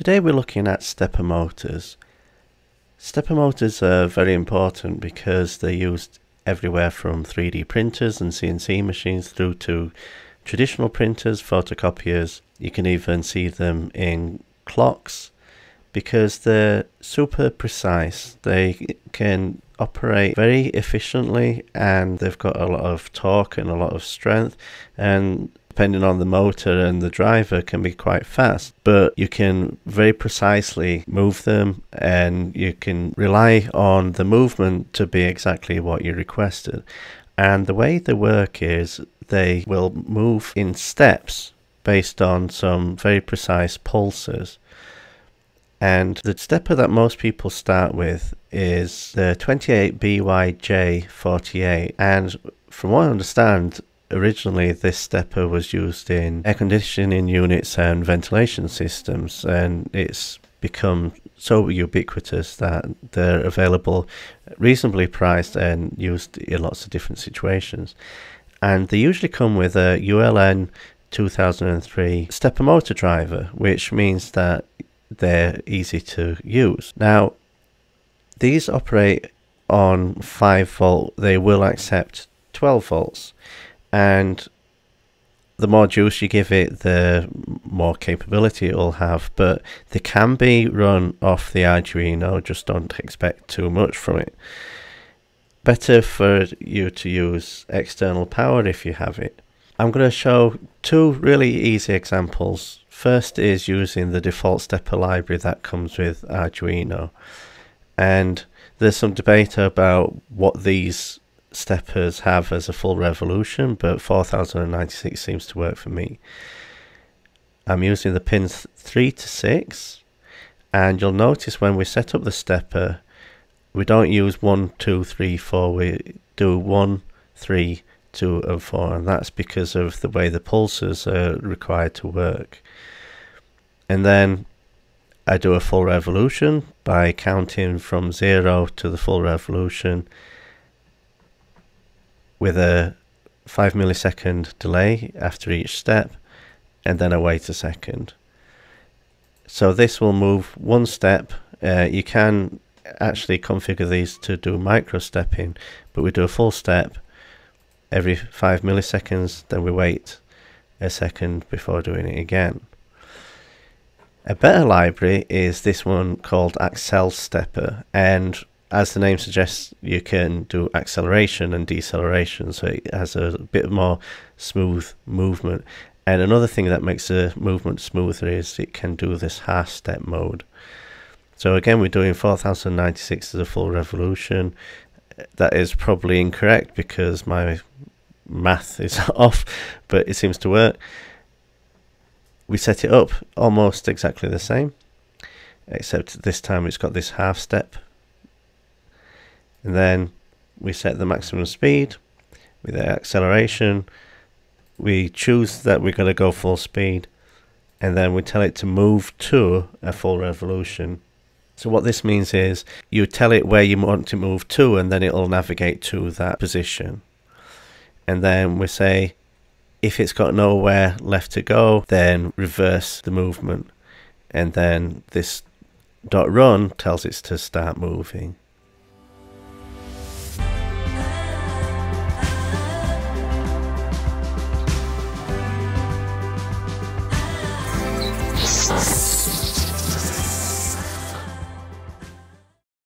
Today we're looking at stepper motors. Stepper motors are very important because they're used everywhere from 3D printers and CNC machines through to traditional printers, photocopiers. You can even see them in clocks because they're super precise. They can operate very efficiently and they've got a lot of torque and a lot of strength. And depending on the motor and the driver can be quite fast but you can very precisely move them and you can rely on the movement to be exactly what you requested. And the way they work is they will move in steps based on some very precise pulses and the stepper that most people start with is the 28BYJ48. And from what I understand, originally this stepper was used in air conditioning units and ventilation systems. And it's become so ubiquitous that they're available reasonably priced and used in lots of different situations. And they usually come with a ULN 2003 stepper motor driver, which means that they're easy to use. Now, these operate on 5 volt, they will accept 12 volts, and the more juice you give it, the more capability it will have. But they can be run off the Arduino, just don't expect too much from it. Better for you to use external power if you have it. I'm going to show two really easy examples First is using the default stepper library that comes with Arduino. And there's some debate about what these steppers have as a full revolution, but 4096 seems to work for me. I'm using the pins 3 to 6, and you'll notice when we set up the stepper, we don't use 1, 2, 3, 4, we do 1, 3, 2, and 4, and that's because of the way the pulses are required to work and then I do a full revolution by counting from zero to the full revolution with a 5 millisecond delay after each step and then I wait a second. So this will move one step. Uh, you can actually configure these to do micro stepping, but we do a full step every 5 milliseconds, then we wait a second before doing it again. A better library is this one called Accel Stepper, and as the name suggests, you can do acceleration and deceleration, so it has a bit more smooth movement. And another thing that makes the movement smoother is it can do this half step mode. So again, we're doing 4096 as a full revolution. That is probably incorrect because my math is off, but it seems to work. We set it up almost exactly the same except this time it's got this half step. And then we set the maximum speed with the acceleration. We choose that we're going to go full speed and then we tell it to move to a full revolution. So what this means is you tell it where you want to move to and then it'll navigate to that position and then we say if it's got nowhere left to go, then reverse the movement. And then this dot run tells it to start moving.